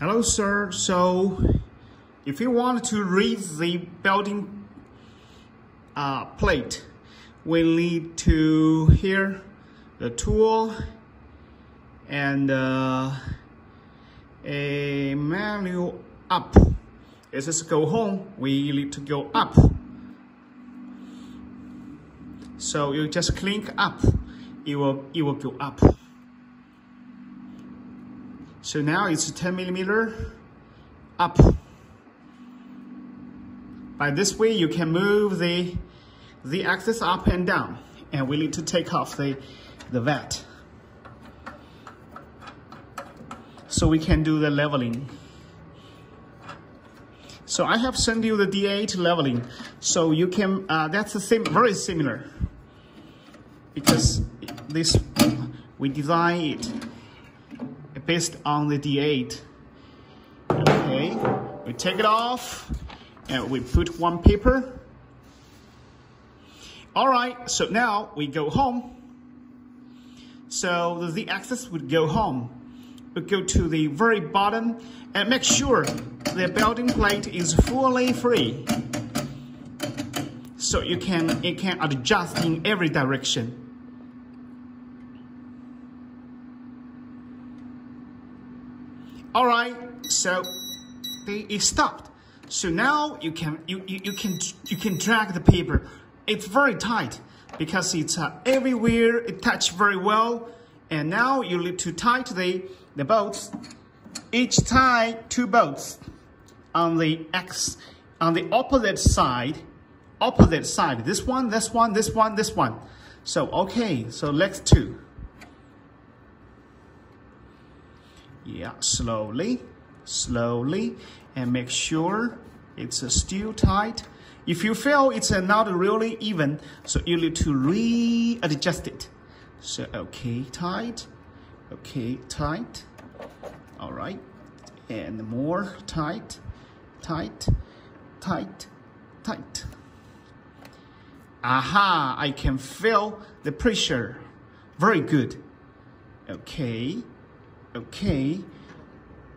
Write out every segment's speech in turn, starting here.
Hello, sir. So, if you want to read the building uh, plate, we need to here the tool and uh, a menu up. It says go home. We need to go up. So you just click up. It will it will go up. So now it's 10 millimeter up. By this way, you can move the, the axis up and down. And we need to take off the, the vat. So we can do the leveling. So I have sent you the D8 leveling. So you can, uh, that's the same, very similar. Because this, we design it based on the D8. Okay, we take it off and we put one paper. All right, so now we go home. So the Z-axis would go home. We go to the very bottom and make sure the building plate is fully free. So you can, it can adjust in every direction. All right, so they, it stopped. So now you can you, you, you can you can drag the paper. It's very tight because it's uh, everywhere. It touch very well. And now you need to tie the the bolts. Each tie two bolts on the X on the opposite side. Opposite side. This one, this one, this one, this one. So okay. So let's two. Yeah, slowly, slowly, and make sure it's still tight. If you feel it's not really even, so you need to readjust it. So, okay, tight, okay, tight, all right, and more tight, tight, tight, tight. Aha, I can feel the pressure. Very good. Okay. Okay.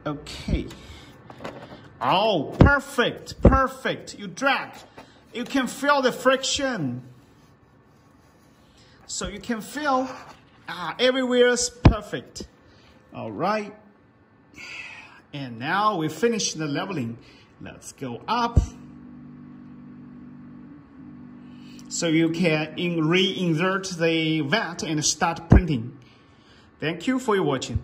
Okay. Oh, perfect, perfect. You drag. You can feel the friction. So you can feel ah, everywhere is perfect. All right. And now we finish the leveling. Let's go up. So you can in reinsert the vat and start printing. Thank you for your watching.